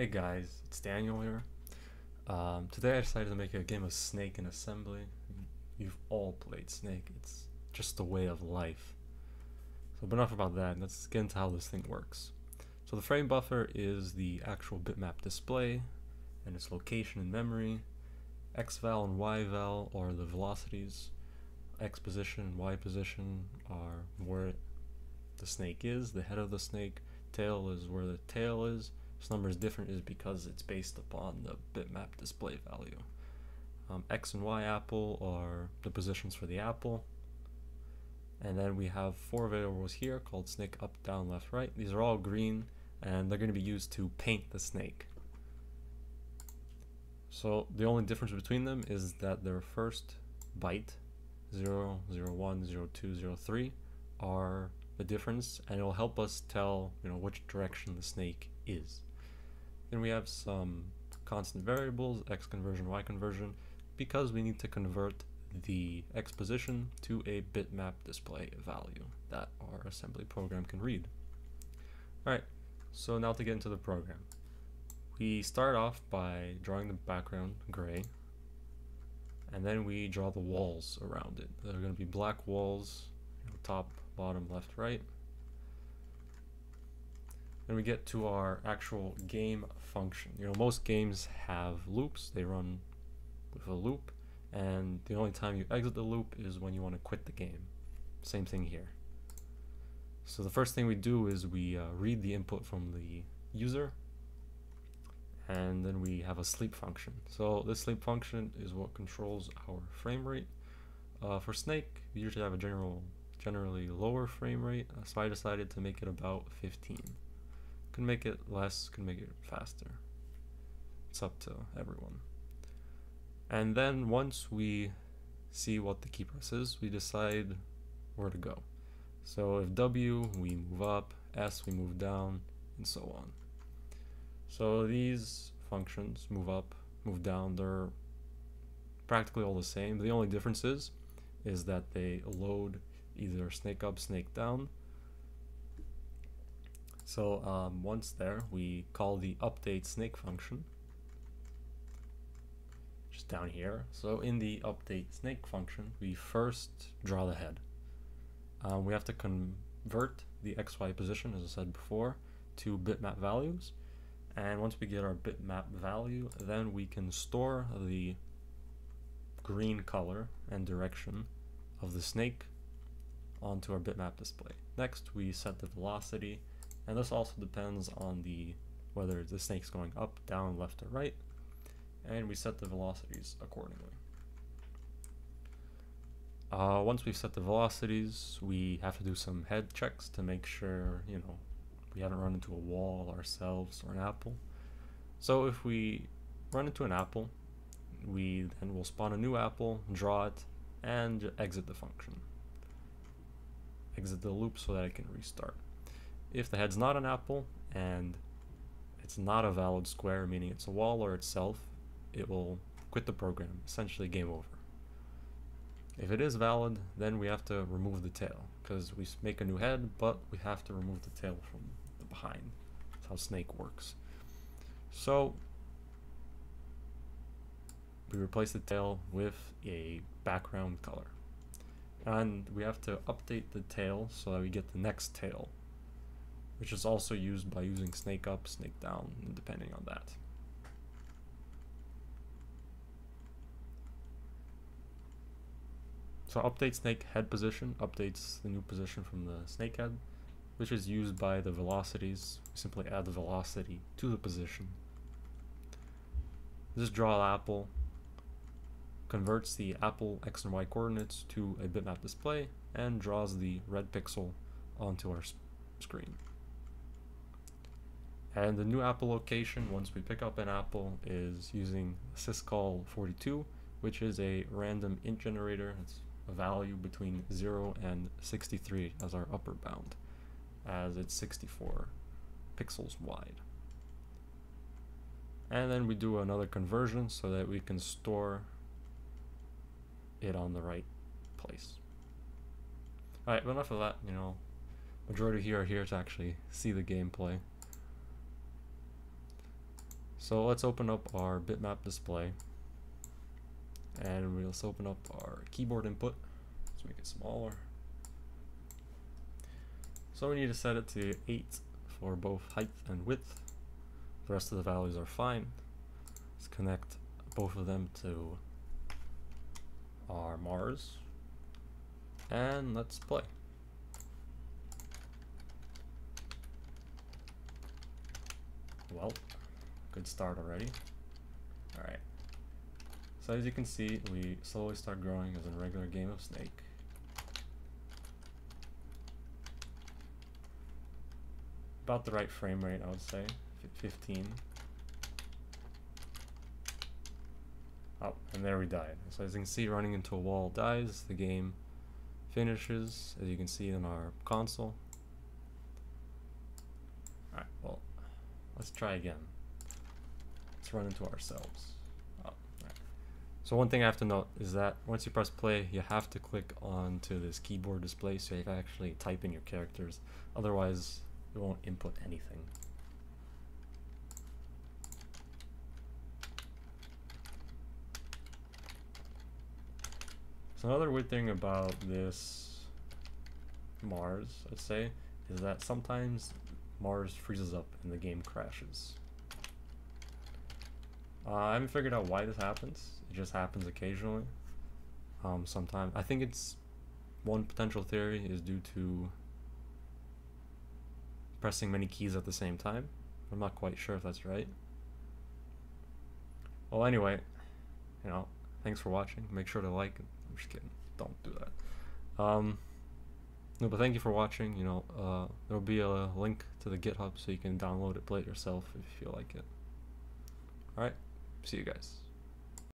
Hey guys, it's Daniel here. Um, today I decided to make a game of Snake in Assembly. You've all played Snake, it's just a way of life. So, but enough about that, let's get into how this thing works. So, the frame buffer is the actual bitmap display and its location in memory. X-val and Y-val are the velocities. X position and Y position are where the snake is, the head of the snake. Tail is where the tail is this number is different is because it's based upon the bitmap display value. Um, X and Y apple are the positions for the apple. And then we have four variables here called snake up, down, left, right. These are all green and they're going to be used to paint the snake. So the only difference between them is that their first byte 0, 0, 1, 0, 2, 0, 3 are the difference and it'll help us tell you know which direction the snake is. Then we have some constant variables, x conversion, y conversion, because we need to convert the x position to a bitmap display value that our assembly program can read. Alright, so now to get into the program. We start off by drawing the background gray, and then we draw the walls around it. They're going to be black walls, top, bottom, left, right. Then we get to our actual game function. You know, most games have loops. They run with a loop, and the only time you exit the loop is when you want to quit the game. Same thing here. So the first thing we do is we uh, read the input from the user, and then we have a sleep function. So this sleep function is what controls our frame rate. Uh, for Snake, we usually have a general, generally lower frame rate, so I decided to make it about 15. Can make it less, can make it faster. It's up to everyone. And then once we see what the key press is, we decide where to go. So if W, we move up, S, we move down, and so on. So these functions move up, move down, they're practically all the same. The only difference is, is that they load either snake up, snake down, so um, once there, we call the update snake function, just down here. So in the update snake function, we first draw the head. Um, we have to convert the XY position, as I said before, to bitmap values. And once we get our bitmap value, then we can store the green color and direction of the snake onto our bitmap display. Next, we set the velocity and this also depends on the whether the snake's going up, down, left, or right, and we set the velocities accordingly. Uh, once we've set the velocities, we have to do some head checks to make sure, you know, we haven't run into a wall ourselves or an apple. So if we run into an apple, we then will spawn a new apple, draw it, and exit the function. Exit the loop so that it can restart. If the head's not an apple and it's not a valid square, meaning it's a wall or itself, it will quit the program, essentially game over. If it is valid, then we have to remove the tail, because we make a new head, but we have to remove the tail from the behind. That's how Snake works. So, we replace the tail with a background color. And we have to update the tail so that we get the next tail which is also used by using snake up, snake down, depending on that. So update snake head position updates the new position from the snake head, which is used by the velocities. We simply add the velocity to the position. This draw apple converts the apple x and y coordinates to a bitmap display and draws the red pixel onto our screen. And the new apple location, once we pick up an apple, is using syscall 42, which is a random int generator. It's a value between 0 and 63 as our upper bound, as it's 64 pixels wide. And then we do another conversion so that we can store it on the right place. Alright, enough of that, you know, majority here are here to actually see the gameplay. So let's open up our bitmap display. And we'll let's open up our keyboard input. Let's make it smaller. So we need to set it to 8 for both height and width. The rest of the values are fine. Let's connect both of them to our Mars. And let's play. Well, good start already. Alright. So as you can see, we slowly start growing as a regular game of Snake. About the right frame rate, I would say. 15. Oh, and there we died. So as you can see, running into a wall dies. The game finishes, as you can see in our console. Alright, well, let's try again. Run into ourselves. Oh, right. So one thing I have to note is that once you press play, you have to click onto this keyboard display so you can actually type in your characters. Otherwise, it won't input anything. So another weird thing about this Mars, I'd say, is that sometimes Mars freezes up and the game crashes. Uh, I haven't figured out why this happens. It just happens occasionally. Um, sometimes I think it's one potential theory is due to pressing many keys at the same time. I'm not quite sure if that's right. Well, anyway, you know, thanks for watching. Make sure to like I'm just kidding. Don't do that. Um, no, but thank you for watching. You know, uh, there'll be a link to the GitHub so you can download it, play it yourself if you feel like it. Alright, see you guys.